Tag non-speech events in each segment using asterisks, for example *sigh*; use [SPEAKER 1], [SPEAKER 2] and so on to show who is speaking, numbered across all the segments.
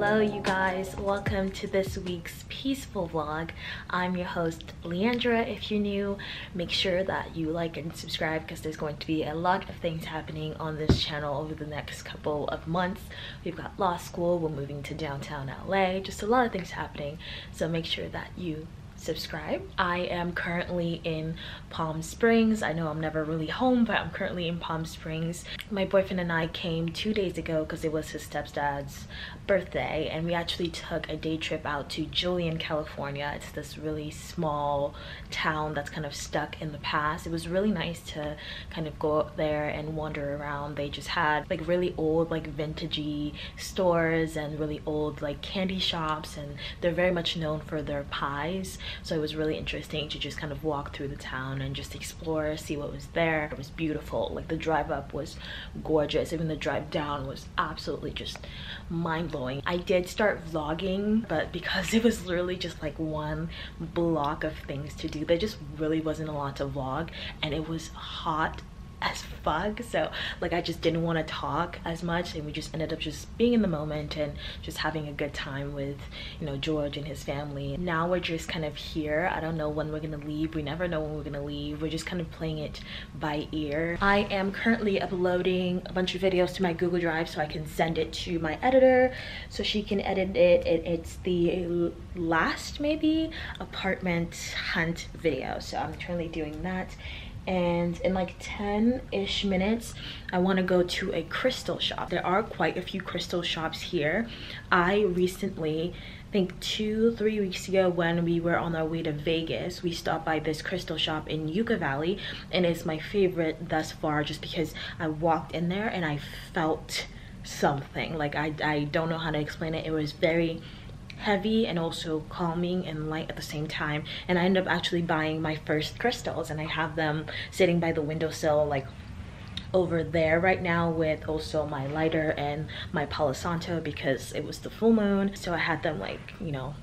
[SPEAKER 1] Hello you guys, welcome to this week's peaceful vlog. I'm your host Leandra. If you're new, make sure that you like and subscribe because there's going to be a lot of things happening on this channel over the next couple of months. We've got law school, we're moving to downtown LA, just a lot of things happening. So make sure that you subscribe. I am currently in Palm Springs. I know I'm never really home, but I'm currently in Palm Springs. My boyfriend and I came two days ago because it was his stepdad's birthday and we actually took a day trip out to Julian, California. It's this really small town that's kind of stuck in the past. It was really nice to kind of go up there and wander around. They just had like really old like vintagey stores and really old like candy shops and they're very much known for their pies so it was really interesting to just kind of walk through the town and just explore see what was there. It was beautiful. Like the drive up was gorgeous. Even the drive down was absolutely just mind-blowing. I did start vlogging but because *laughs* it was literally just like one block of things to do there just really wasn't a lot to vlog. And it was hot as fuck. So like i just didn't want to talk as much and we just ended up just being in the moment and just having a good time with you know george and his family. Now we're just kind of here. I don't know when we're gonna leave. We never know when we're gonna leave. We're just kind of playing it by ear. I am currently uploading a bunch of videos to my google drive so i can send it to my editor so she can edit it, it it's the last maybe apartment hunt video. So i'm currently doing that and in like 10-ish minutes I want to go to a crystal shop. There are quite a few crystal shops here. I recently I think two, three weeks ago when we were on our way to Vegas, we stopped by this crystal shop in Yucca Valley and it's my favorite thus far just because I walked in there and I felt something. Like I, I don't know how to explain it. It was very heavy and also calming and light at the same time. And I ended up actually buying my first crystals and I have them sitting by the windowsill like over there right now with also my lighter and my Palo Santo because it was the full moon. So I had them like you know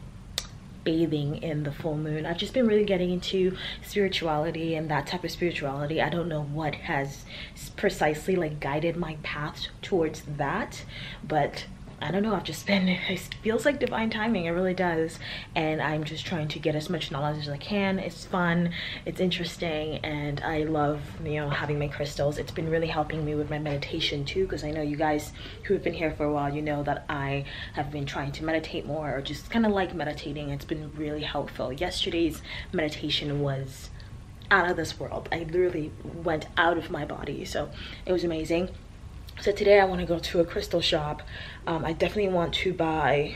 [SPEAKER 1] bathing in the full moon. I've just been really getting into spirituality and that type of spirituality. I don't know what has precisely like guided my path towards that but I don't know, I've just been, *laughs* it feels like divine timing, it really does. And I'm just trying to get as much knowledge as I can. It's fun, it's interesting, and I love, you know, having my crystals. It's been really helping me with my meditation too, because I know you guys who have been here for a while, you know that I have been trying to meditate more or just kind of like meditating. It's been really helpful. Yesterday's meditation was out of this world. I literally went out of my body, so it was amazing so today i want to go to a crystal shop. Um, i definitely want to buy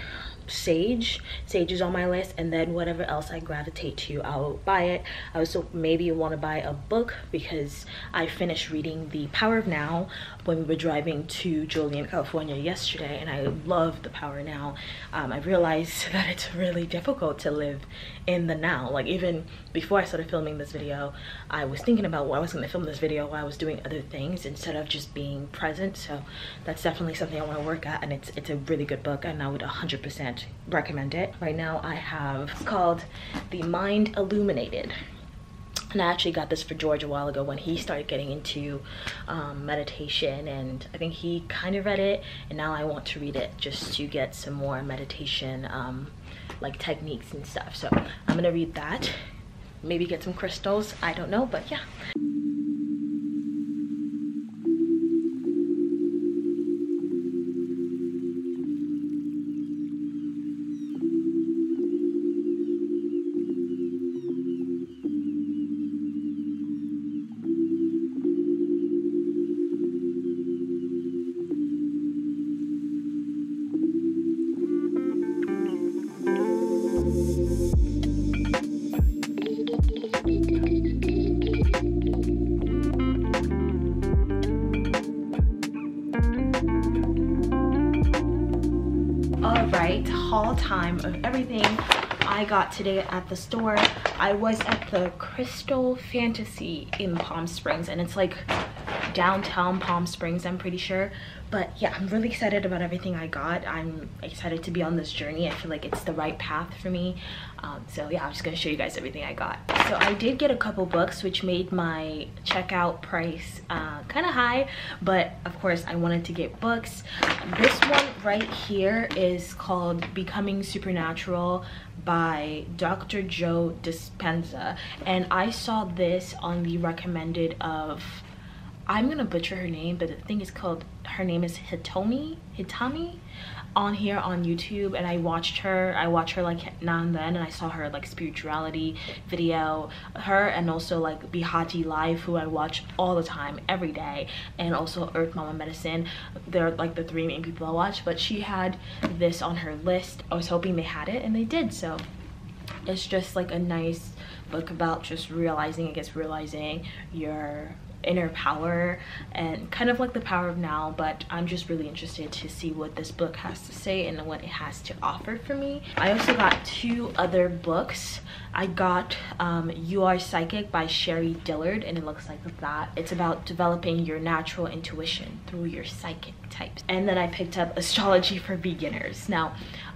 [SPEAKER 1] sage. Sage is on my list and then whatever else i gravitate to i'll buy it. I also maybe want to buy a book because i finished reading the power of now when we were driving to julian california yesterday and i love the power now. Um, i realized *laughs* that it's really difficult to live in the now. Like even before i started filming this video i was thinking about what i was going to film this video while i was doing other things instead of just being present. So that's definitely something i want to work at and it's it's a really good book and i would 100 recommend it. Right now I have called The Mind Illuminated. And I actually got this for George a while ago when he started getting into um, meditation and I think he kind of read it and now I want to read it just to get some more meditation um, like techniques and stuff. So I'm gonna read that, maybe get some crystals, I don't know, but yeah. Time of everything I got today at the store. I was at the Crystal Fantasy in Palm Springs and it's like downtown Palm Springs, I'm pretty sure. But yeah, I'm really excited about everything I got. I'm excited to be on this journey. I feel like it's the right path for me. Um, so yeah, I'm just gonna show you guys everything I got. So I did get a couple books, which made my checkout price uh, kind of high. But of course, I wanted to get books. This one right here is called Becoming Supernatural by Dr. Joe Dispenza. And I saw this on the recommended of I'm gonna butcher her name, but the thing is called, her name is Hitomi, Hitami on here on YouTube and I watched her, I watch her like now and then and I saw her like spirituality video, her and also like Bihati Live who I watch all the time every day and also Earth Mama Medicine. They're like the three main people I watch but she had this on her list. I was hoping they had it and they did so it's just like a nice book about just realizing I guess realizing your inner power and kind of like the power of now but i'm just really interested to see what this book has to say and what it has to offer for me. I also got two other books. I got um, you are psychic by sherrie dillard and it looks like that. It's about developing your natural intuition through your psychic types and then i picked up astrology for beginners. Now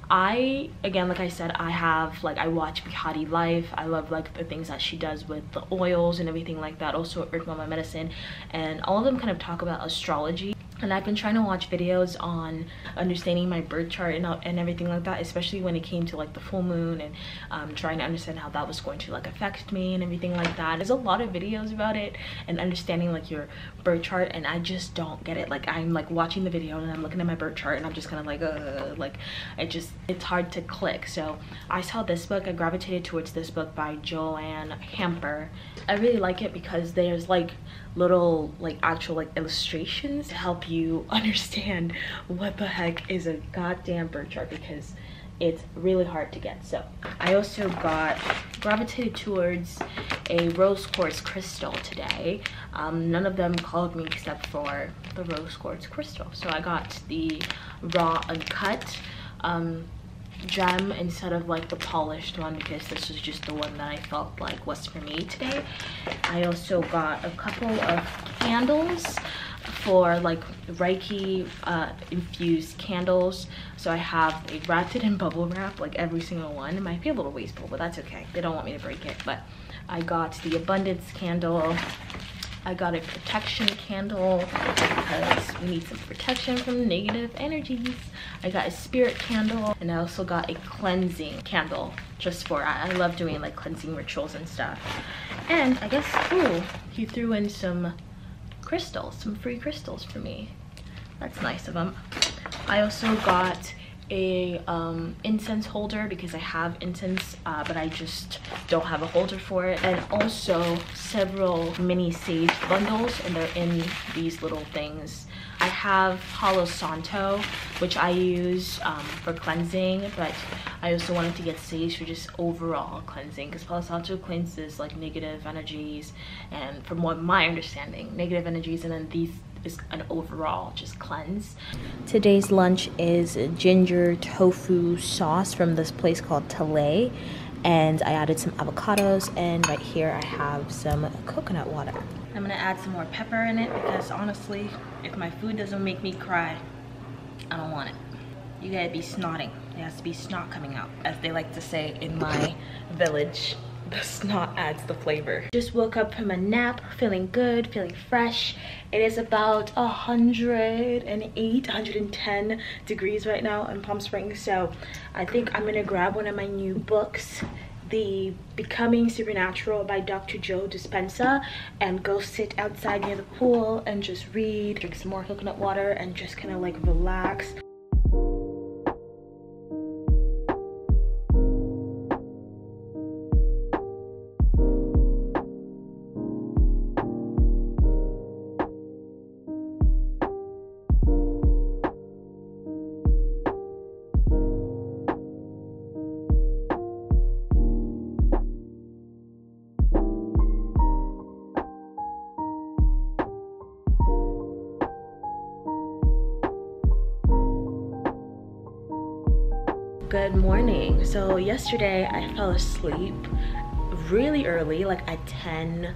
[SPEAKER 1] I, again, like I said, I have, like, I watch Bihati Life. I love, like, the things that she does with the oils and everything like that. Also, Earth Mama Medicine. And all of them kind of talk about astrology and I've been trying to watch videos on understanding my birth chart and, and everything like that especially when it came to like the full moon and um, trying to understand how that was going to like affect me and everything like that. There's a lot of videos about it and understanding like your birth chart and I just don't get it. Like I'm like watching the video and I'm looking at my birth chart and I'm just kind of like uh like it just it's hard to click. So I saw this book I gravitated towards this book by Joann Hampar. I really like it because there's like little like actual like illustrations to help you *laughs* understand what the heck is a goddamn bird chart because it's really hard to get. So i also got gravitated towards a rose quartz crystal today. Um, none of them called me except for the rose quartz crystal. So i got the raw uncut um, gem instead of like the polished one because this was just the one that I felt like was for me today. I also got a couple of candles for like Reiki uh, infused candles. So I have a wrapped it in bubble wrap, like every single one. It might be a little wasteful, but that's okay. They don't want me to break it. But I got the abundance candle I got a protection candle because we need some protection from negative energies. I got a spirit candle and I also got a cleansing candle just for, I, I love doing like cleansing rituals and stuff. And I guess, ooh, he threw in some crystals, some free crystals for me. That's nice of them. I also got a um, incense holder because I have incense uh, but I just don't have a holder for it and also several mini sage bundles and they're in these little things I have Palo Santo which I use um, for cleansing but I also wanted to get sage for just overall cleansing because Palo Santo cleanses like negative energies and from what my understanding negative energies and then these is an overall just cleanse. Today's lunch is ginger tofu sauce from this place called Tale and I added some avocados and right here I have some coconut water. I'm gonna add some more pepper in it because honestly if my food doesn't make me cry I don't want it. You gotta be snotting. There has to be snot coming out as they like to say in my village *laughs* the snot adds the flavor. Just woke up from a nap, feeling good, feeling fresh. It is about 108, 110 degrees right now in Palm Springs. So I think I'm gonna grab one of my new books the Becoming Supernatural by Dr. Joe Dispenza and go sit outside near the pool and just read, drink some more coconut water and just kind of like relax. Morning so yesterday i fell asleep really early like at 10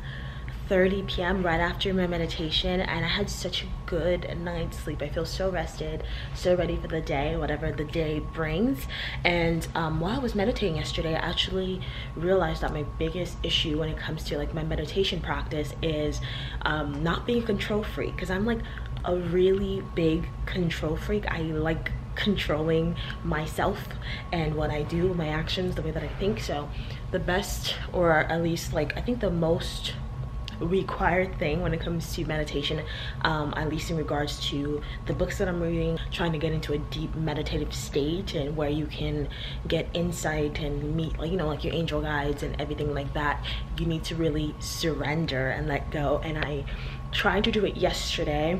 [SPEAKER 1] 30 p.m. right after my meditation and I had such a good night's sleep. I feel so rested, so ready for the day, whatever the day brings. And um, while I was meditating yesterday, I actually realized that my biggest issue when it comes to like my meditation practice is um, not being control freak because I'm like a really big control freak. I like controlling myself and what I do, my actions, the way that I think. So the best or at least like I think the most required thing when it comes to meditation um, at least in regards to the books that i'm reading trying to get into a deep meditative state and where you can get insight and meet like you know like your angel guides and everything like that you need to really surrender and let go and i tried to do it yesterday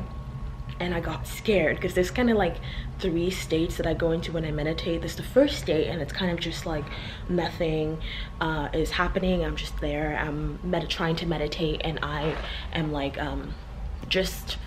[SPEAKER 1] and I got scared because there's kind of like three states that I go into when I meditate. There's the first state and it's kind of just like nothing uh, is happening. I'm just there. I'm trying to meditate and I am like um, just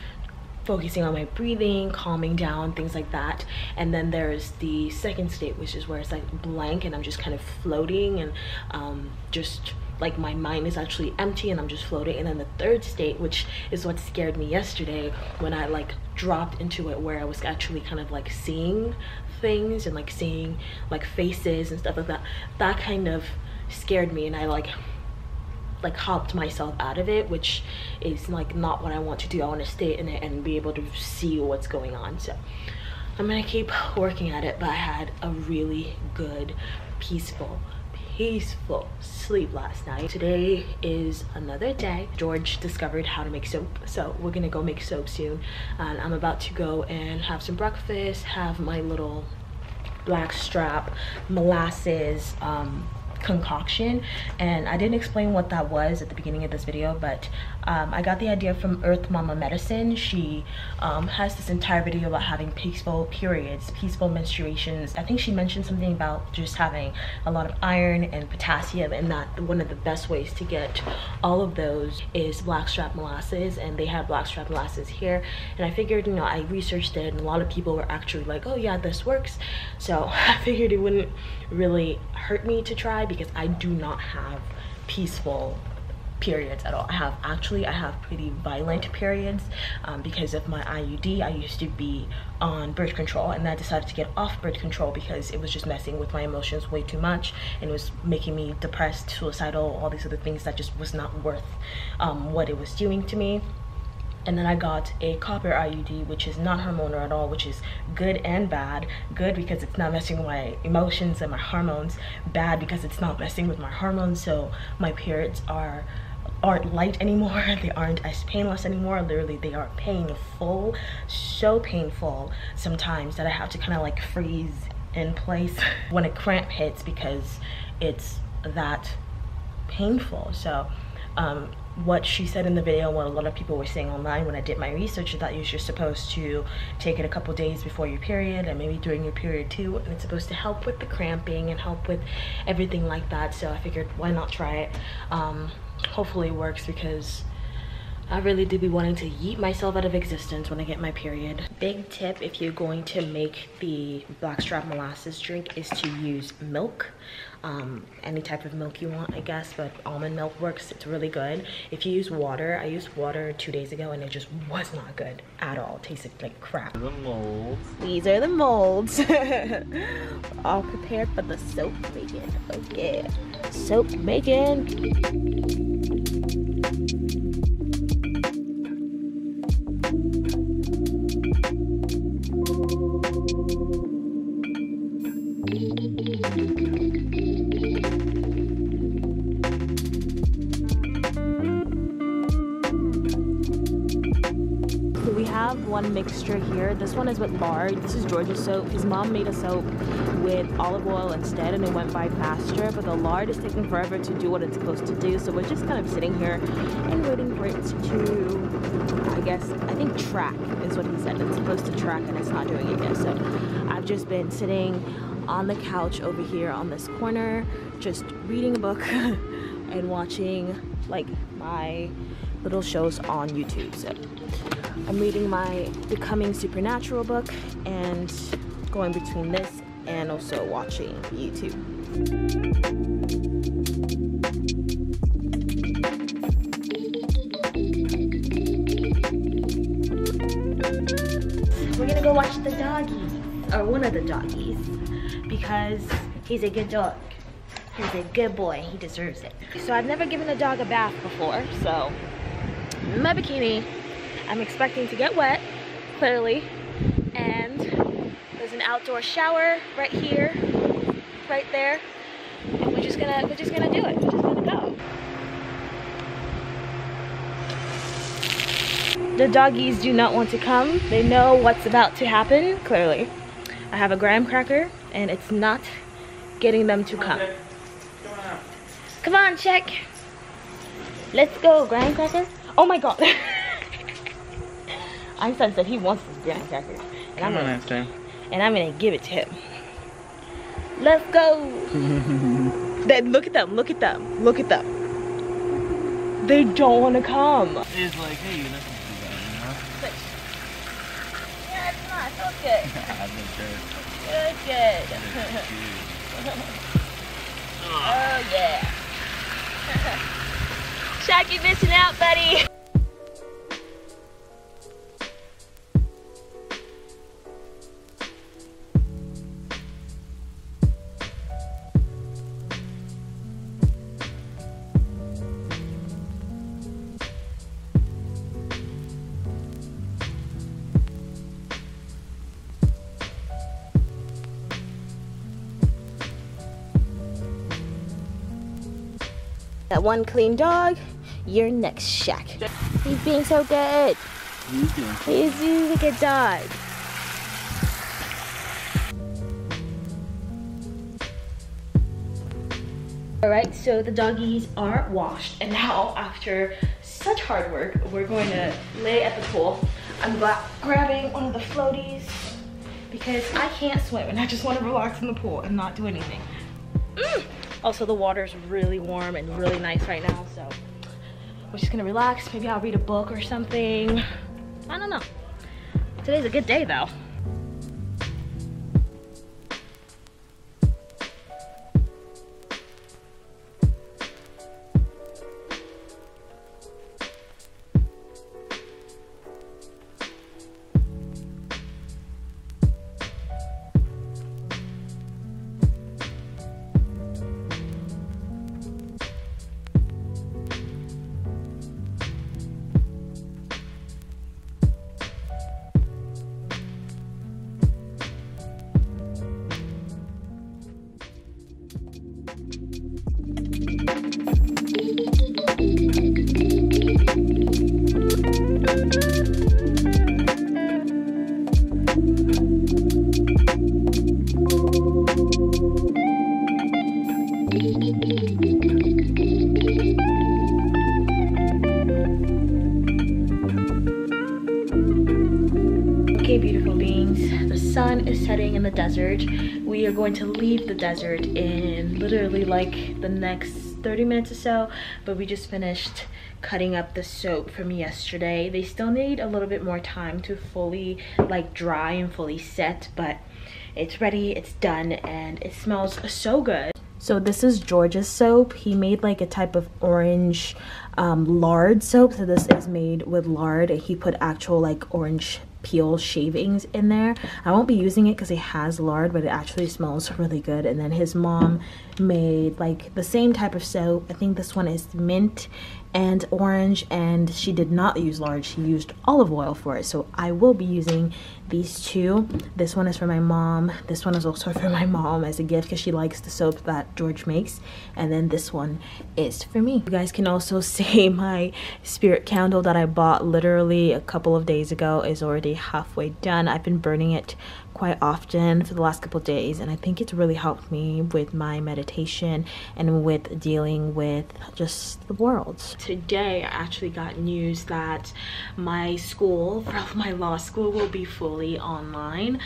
[SPEAKER 1] focusing on my breathing, calming down, things like that. And then there's the second state, which is where it's like blank and I'm just kind of floating and um, just like my mind is actually empty and I'm just floating. And then the third state, which is what scared me yesterday when I like dropped into it where I was actually kind of like seeing things and like seeing like faces and stuff like that. That kind of scared me and I like like hopped myself out of it which is like not what I want to do I want to stay in it and be able to see what's going on so I'm gonna keep working at it but I had a really good peaceful peaceful sleep last night. Today is another day. George discovered how to make soap, so we're gonna go make soap soon. And I'm about to go and have some breakfast, have my little black strap molasses um, concoction and I didn't explain what that was at the beginning of this video but um, I got the idea from Earth Mama Medicine. She um, has this entire video about having peaceful periods peaceful menstruations. I think she mentioned something about just having a lot of iron and potassium and that one of the best ways to get all of those is blackstrap molasses and they have blackstrap molasses here. And I figured you know I researched it and a lot of people were actually like oh yeah this works. So *laughs* I figured it wouldn't really hurt me to try because I do not have peaceful periods at all. I have actually I have pretty violent periods um, because of my IUD. I used to be on birth control and I decided to get off birth control because it was just messing with my emotions way too much and it was making me depressed, suicidal, all these other things that just was not worth um, what it was doing to me and then I got a copper IUD which is not hormonal at all which is good and bad good because it's not messing with my emotions and my hormones bad because it's not messing with my hormones so my periods are aren't light anymore *laughs* they aren't as painless anymore literally they are painful so painful sometimes that I have to kind of like freeze in place *laughs* when a cramp hits because it's that painful. So um, what she said in the video what a lot of people were saying online when I did my research is that you're supposed to take it a couple days before your period and maybe during your period too and it's supposed to help with the cramping and help with everything like that. So I figured why not try it? Um, hopefully it works because I really do be wanting to yeet myself out of existence when I get my period. Big tip if you're going to make the blackstrap molasses drink is to use milk. Um, any type of milk you want, I guess, but almond milk works. It's really good. If you use water, I used water two days ago and it just was not good at all. It tasted like crap.
[SPEAKER 2] The molds.
[SPEAKER 1] These are the molds. *laughs* all prepared for the soap making. Okay, soap making. This one is with lard. This is George's soap. His mom made a soap with olive oil instead and it went by faster. But the lard is taking forever to do what it's supposed to do. So we're just kind of sitting here and waiting for it to, I guess, I think track is what he said. It's supposed to track and it's not doing it yet. So I've just been sitting on the couch over here on this corner, just reading a book *laughs* and watching like my little shows on YouTube. So I'm reading my Becoming Supernatural book and going between this and also watching YouTube. We're gonna go watch the doggy or one of the doggies, because he's a good dog. He's a good boy he deserves it. So I've never given a dog a bath before, so my bikini I'm expecting to get wet, clearly, and there's an outdoor shower right here, right there. And we're just gonna, we're just gonna do it. We're just gonna go. The doggies do not want to come. They know what's about to happen, clearly. I have a graham cracker and it's not getting them to come. Come on, Shaq. Let's go, graham cracker. Oh my god. *laughs* Einstein said he wants this graham cracker. And
[SPEAKER 2] Come
[SPEAKER 1] I'm gonna,
[SPEAKER 2] Einstein.
[SPEAKER 1] and I'm gonna give it to him. Let's go. *laughs* Then look at them, look at them, look at them. They don't want to come.
[SPEAKER 2] He's like, hey, you too
[SPEAKER 1] Yeah, it's not. Feels good. *laughs*
[SPEAKER 2] know?
[SPEAKER 1] Good, good. *laughs* oh yeah. Shaq, you missing out, buddy. That one clean dog, you're next, Shaq. He's being so good.
[SPEAKER 2] He's doing
[SPEAKER 1] He's, he's a good dog. Alright, so the doggies are washed, and now after such hard work, we're going to lay at the pool. I'm gra- grabbing one of the floaties because I can't swim and I just want to relax in the pool and not do anything. Mm. Also, the water is really warm and really nice right now, so we're just gonna relax. Maybe I'll read a book or something. I don't know. Today's a good day though. Sun is setting in the desert. We are going to leave the desert in literally like the next 30 minutes or so, but we just finished cutting up the soap from yesterday. They still need a little bit more time to fully like dry and fully set, but it's ready, it's done, and it smells so good. So this is George's soap. He made like a type of orange um, lard soap. So this is made with lard. He put actual like orange peel shavings in there. I won't be using it because it has lard, but it actually smells really good. And then his mom made like the same type of soap. I think this one is mint and orange and she did not use lard She used olive oil for it. So I will be using these two. This one is for my mom. This one is also *laughs* for my mom as a gift because she likes the soap that George makes. And then this one is for me. You guys can also *laughs* see my spirit candle that I bought literally a couple of days ago is already halfway done. I've been burning it quite often for the last couple days and I think it's really helped me with my meditation and with dealing with just the world. Today I actually got news that my school, *laughs* my law school will be fully online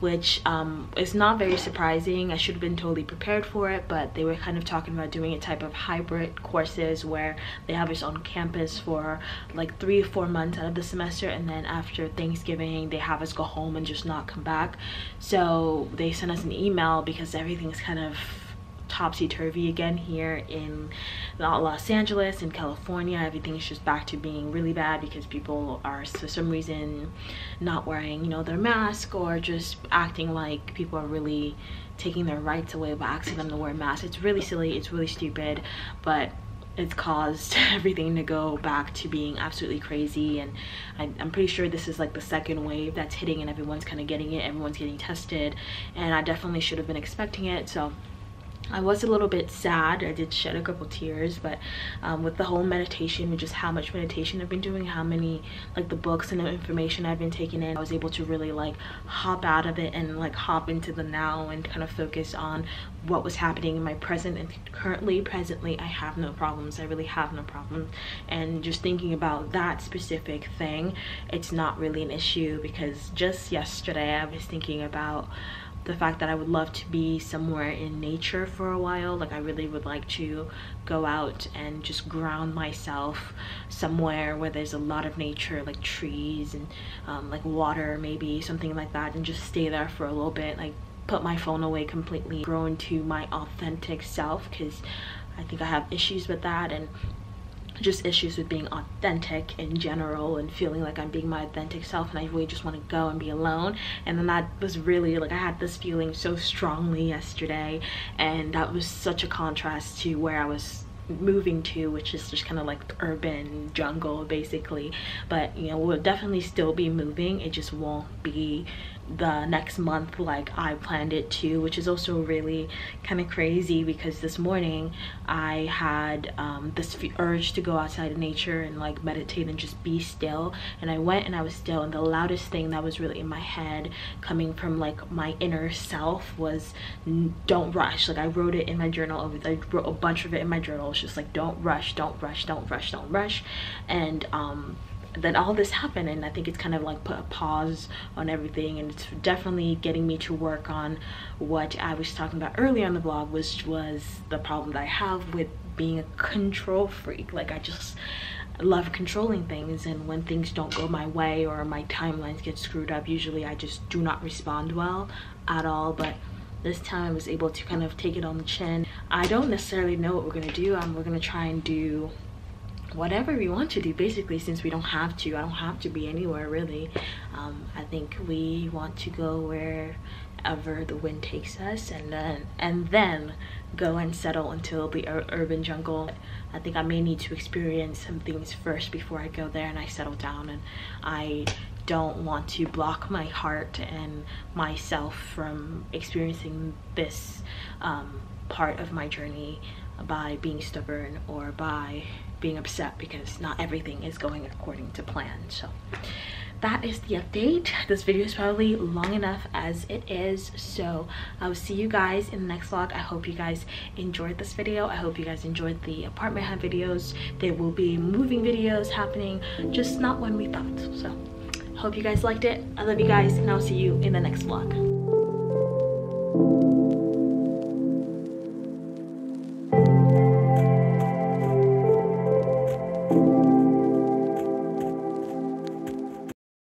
[SPEAKER 1] which um, is not very surprising. I should have been totally prepared for it but they were kind of talking about doing a type of hybrid courses where they have us on campus for like three or four months out of the semester and then after Thanksgiving they have us go home and just not come back so they sent us an email because everything's kind of topsy-turvy again here in Los Angeles in California. Everything's just back to being really bad because people are for some reason not wearing you know their mask or just acting like people are really taking their rights away by asking them to wear masks. It's really silly. It's really stupid. But it's caused *laughs* everything to go back to being absolutely crazy. And I, am pretty sure this is like the second wave that's hitting and everyone's kind of getting it everyone's getting tested. And I definitely should have been expecting it. So I was a little bit sad. I did shed a couple tears, but um, with the whole meditation, with just how much meditation I've been doing, how many like the books and the information I've been taking in, I was able to really like hop out of it and like hop into the now and kind of focus on what was happening in my present and currently presently I have no problems. I really have no problems. And just thinking about that specific thing, it's not really an issue because just yesterday I was thinking about the fact that I would love to be somewhere in nature for a while. Like I really would like to go out and just ground myself somewhere where there's a lot of nature, like trees and um, like water maybe, something like that, and just stay there for a little bit. Like put my phone away completely, grow into my authentic self because I think I have issues with that and just issues with being authentic in general and feeling like I'm being my authentic self and I really just want to go and be alone. And then that was really like I had this feeling so strongly yesterday and that was such a contrast to where I was moving to which is just kind of like urban jungle basically. But you know we'll definitely still be moving it just won't be the next month like I planned it to which is also really kind of crazy because this morning I had um, this urge to go outside in nature and like meditate and just be still. And I went and I was still and the loudest thing that was really in my head coming from like my inner self was don't rush. Like I wrote it in my journal I wrote a bunch of it in my journal. It's just like don't rush don't rush don't rush don't rush. And um then all this happened and i think it's kind of like put a pause on everything and it's definitely getting me to work on what i was talking about earlier on the blog which was the problem that i have with being a control freak like i just love controlling things and when things don't go my way or my timelines get screwed up usually i just do not respond well at all but this time I was able to kind of take it on the chin. I don't necessarily know what we're gonna do. Um, we're gonna try and do whatever we want to do basically since we don't have to. I don't have to be anywhere really. Um, i think we want to go wherever the wind takes us and then and then go and settle until the ur urban jungle. I think i may need to experience some things first before i go there and i settle down and i don't want to block my heart and myself from experiencing this um, part of my journey by being stubborn or by being upset because not everything is going according to plan. So that is the update. This video is probably long enough as it is. So i will see you guys in the next vlog. I hope you guys enjoyed this video. I hope you guys enjoyed the apartment hunt videos. There will be moving videos happening just not when we thought. So hope you guys liked it. I love you guys and i'll see you in the next vlog